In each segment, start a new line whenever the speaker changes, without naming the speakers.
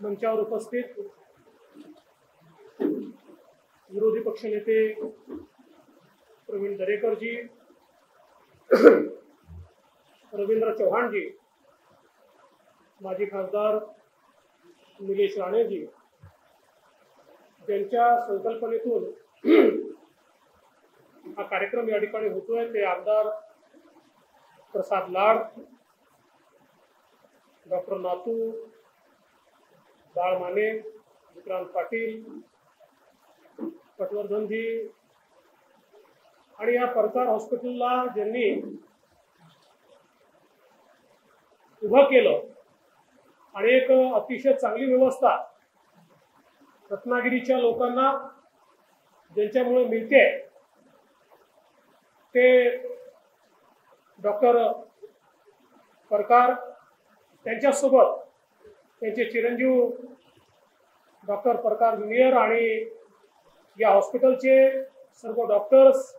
मंचावर उपस्थित विरोधी पक्षनेते प्रवीण दरेकरजी रवींद्र चव्हाणजी माजी खासदार निलेश राणेजी ज्यांच्या संकल्पनेतून हा कार्यक्रम या ठिकाणी होतोय. ते आमदार प्रसाद लाड डॉक्टर नातू बाळ माने विक्रांत पाटील पटवर्धनजी आणि या परकार हॉस्पिटलला ज्यांनी उभं केलं आणि एक अतिशय चांगली व्यवस्था रत्नागिरीच्या लोकांना ज्यांच्यामुळे मिळते ते डॉक्टर परकार त्यांच्यासोबत त्यांचे चिरंजीव डॉक्टर प्रकार जुनियर आणि या हॉस्पिटलचे सर्व डॉक्टर्स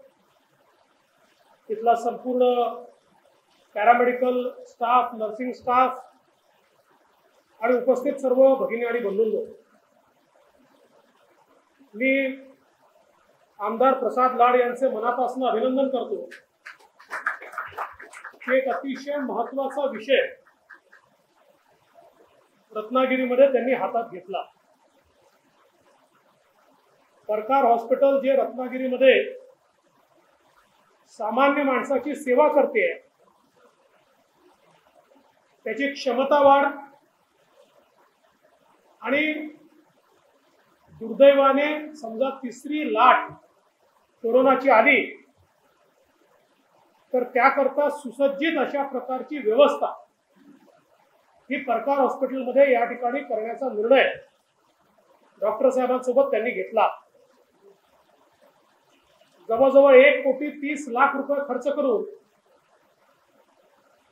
तिथला संपूर्ण पॅरामेडिकल स्टाफ नर्सिंग स्टाफ आणि उपस्थित सर्व भगिनी आणि बंधूंनो मी आमदार प्रसाद लाड यांचे मनापासून अभिनंदन करतो एक अतिशय महत्त्वाचा विषय रत्नागिरीमध्ये त्यांनी हातात घेतला. सरकार हॉस्पिटल जे रत्नागिरीमध्ये सामान्य माणसाची सेवा करते त्याची क्षमता वाढ आणि दुर्दैवाने समजा तिसरी लाट कोरोनाची आली तर त्याकरता सुसज्जित अशा प्रकारची व्यवस्था ही परकार हॉस्पिटलमध्ये या ठिकाणी करण्याचा निर्णय डॉक्टर साहेबांसोबत त्यांनी घेतला. जवळजवळ एक कोटी तीस लाख रुपये खर्च करून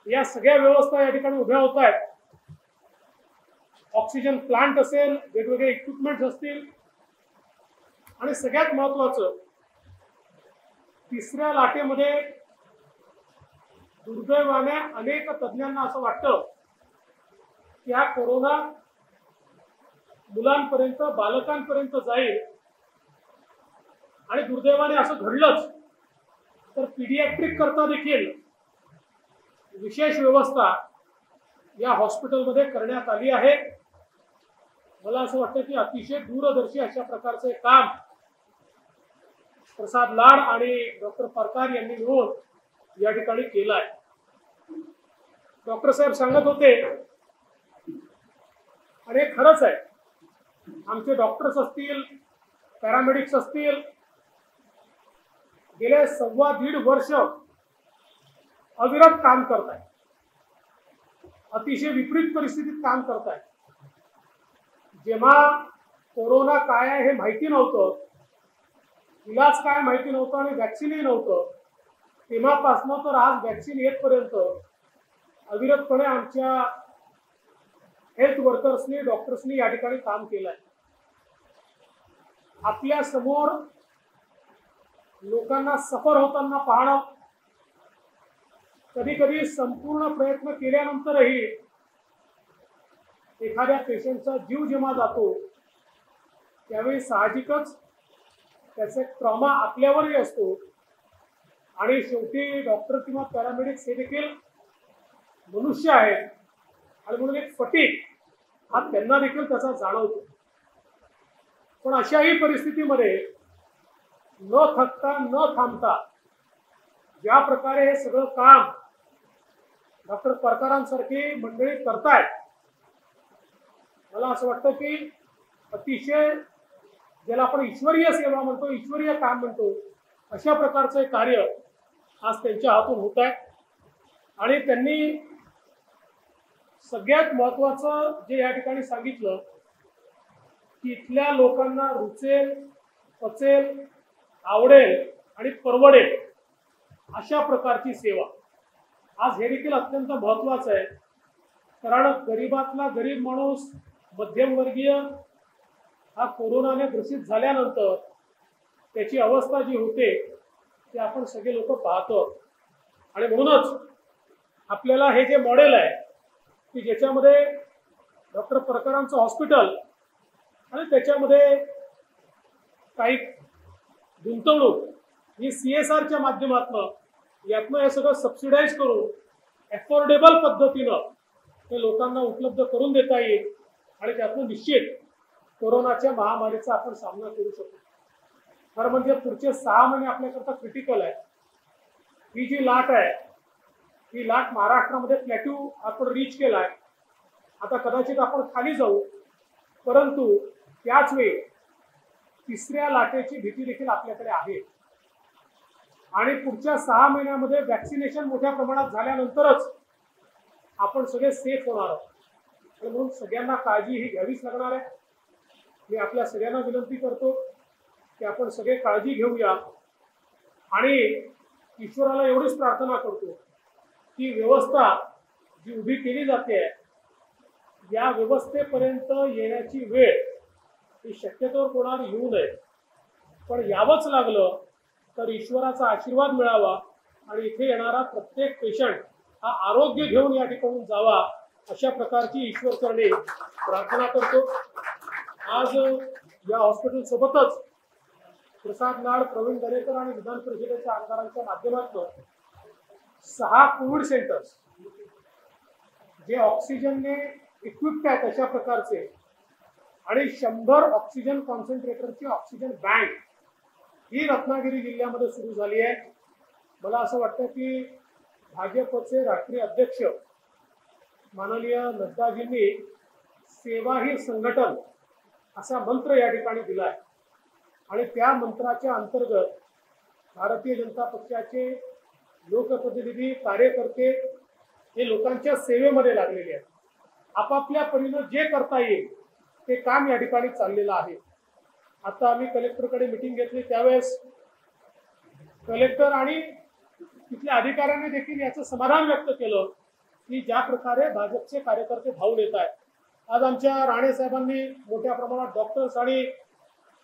या सगळ्या व्यवस्था या ठिकाणी उभ्या होत आहेत. ऑक्सिजन प्लांट असेल वेगवेगळे इक्विपमेंट असतील. आणि सगळ्यात महत्वाचं तिसऱ्या लाटेमध्ये दुर्दैवाने अनेक तज्ज्ञांना असं वाटतं की हा कोरोना मुलांपर्यंत बालकांपर्यंत जाईल आणि दुर्दैवाने असं घडलंच तर पीडियाट्रिक करता देखील विशेष व्यवस्था या हॉस्पिटलमध्ये करण्यात आली आहे. मला असं वाटतं की अतिशय दूरदर्शी अशा प्रकारचे काम प्रसाद लाड आणि डॉक्टर परकार यांनी मिळून या ठिकाणी केलं आहे डॉक्टर साहेब सांगत होते आणि हे खरंच आहे. आमचे डॉक्टर्स असतील पॅरामेडिक्स असतील गेले सव्वा दीड वर्ष अविरत काम करत अतिशय विपरीत परिस्थितीत काम करत जेव्हा कोरोना काय आहे हे माहिती नव्हतं इलाज काय माहिती नव्हतं आणि व्हॅक्सिनही नव्हतं तेव्हापासनं तर आज व्हॅक्सिन येतपर्यंत अविरतपणे आमच्या हेल्थ वर्कर्सनी डॉक्टर्सनी या ठिकाणी काम केलं आहे आपल्यासमोर लोकांना सफर होताना पाहणं कधी कधी संपूर्ण प्रयत्न केल्यानंतरही एखाद्या पेशंटचा जीव जेव्हा जातो त्यावेळी साहजिकच त्याचा ट्रॉमा आपल्यावरही असतो. आणि शेवटी डॉक्टर किंवा पॅरामेडिक्स हे देखील मनुष्य आहेत. आणि म्हणून एक फटीक हा त्यांना देखील त्याचा जाणवतो. पण अशाही परिस्थितीमध्ये न थकता न थांबता ज्या प्रकारे हे सगळं काम डॉक्टर परकारांसारखी मंडळी करतायत मला असं वाटतं की अतिशय ज्याला आपण ईश्वरीय सेवा म्हणतो ईश्वरीय काम म्हणतो अशा प्रकारचं कार्य आज त्यांच्या हातून होत आहे आणि त्यांनी सगळ्यात महत्वाचं जे या ठिकाणी सांगितलं की इथल्या लोकांना रुचेल पचेल आवडेल आणि परवडेल अशा प्रकारची सेवा. आज हे देखील अत्यंत महत्वाचं आहे कारण गरीबातला गरीब माणूस मध्यमवर्गीय हा कोरोनाने ग्रसित झाल्यानंतर त्याची अवस्था जी होते ते आपण सगळे लोक पाहतो. आणि म्हणूनच आपल्याला हे जे मॉडेल आहे की ज्याच्यामध्ये डॉक्टर प्रकारांचं हॉस्पिटल आणि त्याच्यामध्ये काही गुंतवणूक ही सी एस आरच्या माध्यमातून यातनं हे सगळं सबसिडाईज करून अफोर्डेबल पद्धतीनं हे लोकांना उपलब्ध करून देता येईल आणि त्यातनं निश्चित कोरोनाच्या महामारीचा आपण सामना करू शकतो. खरं म्हणजे पुढचे सहा महिने आपल्याकरता क्रिटिकल आहे. ही जी लाट आहे ही लाट महाराष्ट्रामध्ये प्लॅट्यू आपण रीच केलाय. आता कदाचित आपण खाली जाऊ. परंतु त्याच वेळी तिसऱ्या लाटेची भीती देखील आपल्याकडे आहे. आणि पुढच्या सहा महिन्यामध्ये व्हॅक्सिनेशन मोठ्या प्रमाणात झाल्यानंतरच आपण सगळे सेफ होणार आहोत. आणि म्हणून सगळ्यांना काळजी ही घ्यावीच लागणार आहे. मी आपल्या सगळ्यांना विनंती करतो की आपण सगळे काळजी घेऊया. आणि ईश्वराला एवढीच प्रार्थना करतो. ती व्यवस्था जी उभी केली जाते या व्यवस्थेपर्यंत येण्याची वेळ ही शक्यतोवर कोणावर येऊ नये. पण यावंच लागलं तर ईश्वराचा आशीर्वाद मिळावा आणि इथे येणारा प्रत्येक पेशंट हा आरोग्य घेऊन या ठिकाणून जावा अशा प्रकारची ईश्वर करणे प्रार्थना करतो. आज या हॉस्पिटल सोबतच प्रसाद लाड प्रवीण दरेकर आणि विधान परिषदेच्या आमदारांच्या माध्यमातून सहा कोविड सेंटर्स जे ऑक्सिजनने इक्विप्ट आहेत अशा प्रकारचे. आणि शंभर ऑक्सिजन कॉन्सन्ट्रेटरची ऑक्सिजन बँक ही रत्नागिरी जिल्ह्यामध्ये सुरू झाली आहे. मला असं वाटतं की भाजपचे राष्ट्रीय अध्यक्ष माननीय नड्डाजींनी सेवा ही संघटन असा मंत्र या ठिकाणी दिला आहे आणि त्या मंत्राच्या अंतर्गत भारतीय जनता पक्षाचे लोकप्रतिनिधी कार्यकर्ते हे लोकांच्या सेवेमध्ये लागलेले आहेत. आपापल्या परीनं जे करता येईल ते काम या ठिकाणी चाललेलं आहे. आता आम्ही कलेक्टरकडे मिटिंग घेतली. त्यावेळेस कलेक्टर आणि तिथल्या अधिकाऱ्यांनी देखील याचं समाधान व्यक्त केलं की ज्या प्रकारे भाजपचे कार्यकर्ते धावून येत आहेत. आज आमच्या राणे साहेबांनी मोठ्या प्रमाणात डॉक्टर्स आणि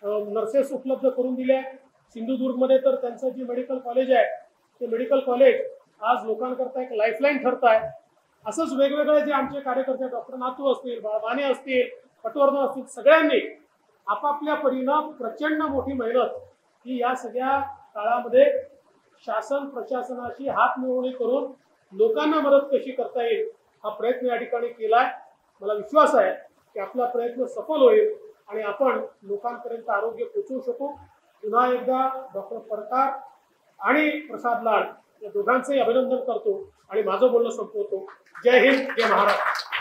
नर्सेस उपलब्ध करून दिल्या सिंधुदुर्गमध्ये तर त्यांचं जे मेडिकल कॉलेज आहे ते मेडिकल कॉलेज आज लोकांकरता एक लाईफलाईन ठरत आहे असंच वेगवेगळे जे आमचे कार्यकर्ते डॉक्टर नातू असतील बाळबाने असतील पटवर्धन असतील सगळ्यांनी आपापल्या परीनं प्रचंड मोठी मेहनत ही या सगळ्या काळामध्ये शासन प्रशासनाशी हात मिळवणी करून लोकांना मदत कशी करता येईल हा प्रयत्न या ठिकाणी केलाय. मला विश्वास आहे की आपला प्रयत्न सफल होईल आणि आपण लोकांपर्यंत आरोग्य पोचवू शकू. पुन्हा एकदा डॉक्टर परकार आणि प्रसाद लाड या दोघांचंही अभिनंदन करतो आणि माझं बोलणं संपवतो. जय हिंद जय महाराष्ट्र.